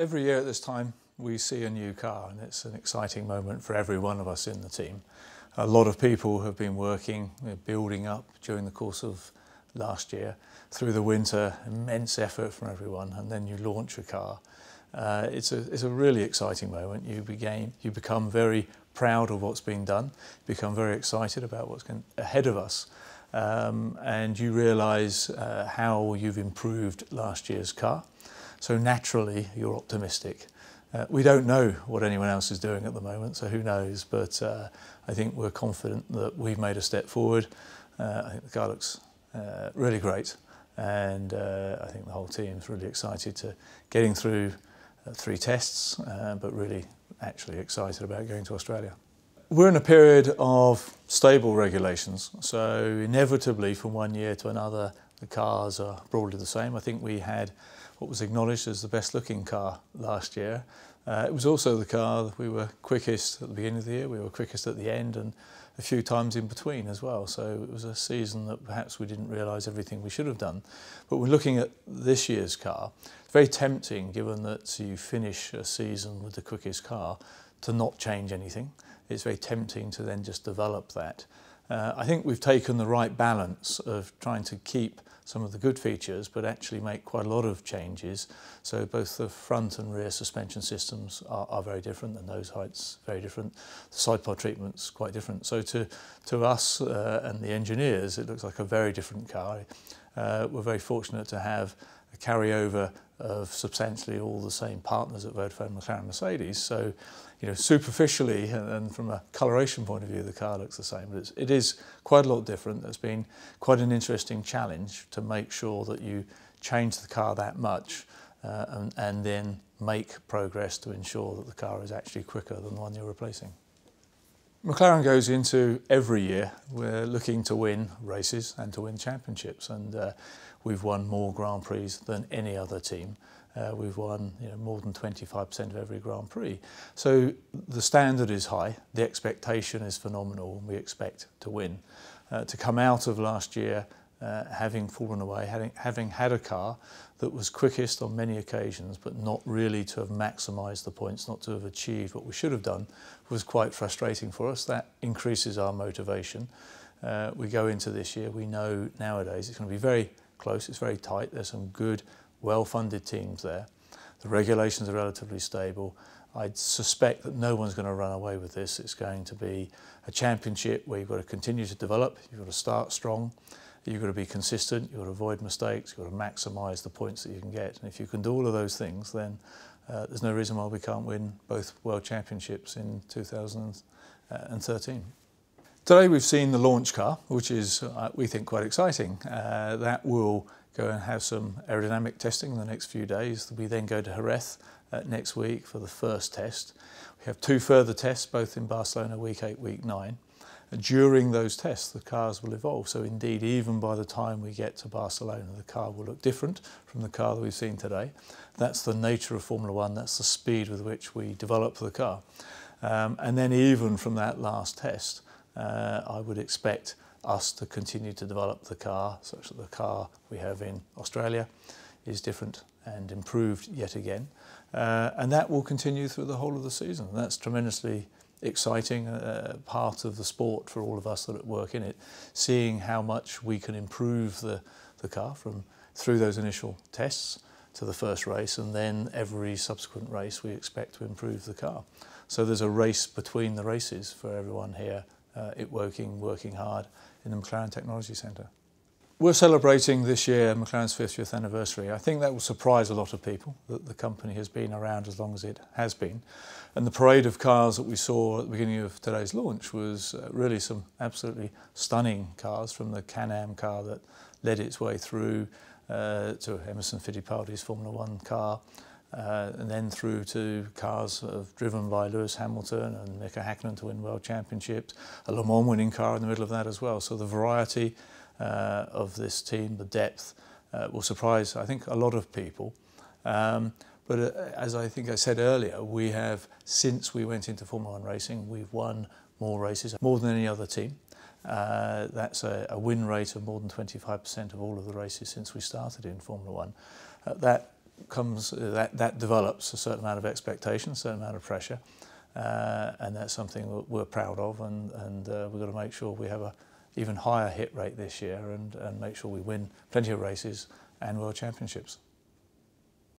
Every year at this time, we see a new car, and it's an exciting moment for every one of us in the team. A lot of people have been working, building up during the course of last year. Through the winter, immense effort from everyone, and then you launch a car. Uh, it's, a, it's a really exciting moment. You, begin, you become very proud of what's been done, become very excited about what's ahead of us, um, and you realise uh, how you've improved last year's car. So naturally, you're optimistic. Uh, we don't know what anyone else is doing at the moment, so who knows? But uh, I think we're confident that we've made a step forward. Uh, I think the car looks uh, really great, and uh, I think the whole team's really excited to getting through uh, three tests, but really actually excited about going to Australia. We're in a period of stable regulations, so inevitably from one year to another the cars are broadly the same. I think we had what was acknowledged as the best looking car last year. Uh, it was also the car that we were quickest at the beginning of the year, we were quickest at the end and a few times in between as well. So it was a season that perhaps we didn't realise everything we should have done. But we're looking at this year's car. It's very tempting given that you finish a season with the quickest car to not change anything. It's very tempting to then just develop that. Uh, I think we've taken the right balance of trying to keep some of the good features, but actually make quite a lot of changes. So both the front and rear suspension systems are, are very different, the nose height's very different, the side pod treatment's quite different. So to, to us uh, and the engineers, it looks like a very different car. Uh, we're very fortunate to have a carryover of substantially all the same partners at Vodafone, McLaren, Mercedes. So, you know, superficially and, from a coloration point of view, the car looks the same, but it's, it is quite a lot different. It's been quite an interesting challenge to make sure that you change the car that much uh, and, and then make progress to ensure that the car is actually quicker than the one you're replacing. McLaren goes into every year, we're looking to win races and to win championships and uh, we've won more Grand Prix than any other team. Uh, we've won you know, more than 25% of every Grand Prix. So the standard is high, the expectation is phenomenal and we expect to win. Uh, to come out of last year uh, having fallen away, having, having had a car that was quickest on many occasions, but not really to have maximised the points, not to have achieved what we should have done, was quite frustrating for us. That increases our motivation. Uh, we go into this year, we know nowadays it's going to be very close, it's very tight, there's some good, well-funded teams there. The regulations are relatively stable. I suspect that no one's going to run away with this. It's going to be a championship where you've got to continue to develop, you've got to start strong, You've got to be consistent, you've got to avoid mistakes, you've got to maximise the points that you can get. And if you can do all of those things, then uh, there's no reason why we can't win both World Championships in 2013. Today we've seen the launch car, which is, uh, we think, quite exciting. Uh, that will go and have some aerodynamic testing in the next few days. We then go to Jerez uh, next week for the first test. We have two further tests, both in Barcelona, week eight, week nine during those tests, the cars will evolve. So indeed, even by the time we get to Barcelona, the car will look different from the car that we've seen today. That's the nature of Formula One. That's the speed with which we develop the car. Um, and then even from that last test, uh, I would expect us to continue to develop the car such that the car we have in Australia is different and improved yet again. Uh, and that will continue through the whole of the season. That's tremendously exciting uh, part of the sport for all of us that work in it, seeing how much we can improve the, the car from through those initial tests to the first race and then every subsequent race we expect to improve the car. So there's a race between the races for everyone here, uh, it working, working hard in the McLaren Technology Centre. We're celebrating this year McLaren's 50th anniversary. I think that will surprise a lot of people that the company has been around as long as it has been. And the parade of cars that we saw at the beginning of today's launch was uh, really some absolutely stunning cars from the Can-Am car that led its way through uh, to Emerson Fittipaldi's Formula One car, uh, and then through to cars driven by Lewis Hamilton and Mika Hakkinen to win world championships, a Le Mans winning car in the middle of that as well. So the variety uh, of this team, the depth, uh, will surprise, I think, a lot of people. Um, but uh, as I think I said earlier, we have, since we went into Formula One racing, we've won more races, more than any other team. Uh, that's a, a win rate of more than 25% of all of the races since we started in Formula One. Uh, that comes that that develops a certain amount of expectation, a certain amount of pressure, uh, and that's something we're proud of, and and uh, we've got to make sure we have a even higher hit rate this year, and and make sure we win plenty of races and world championships.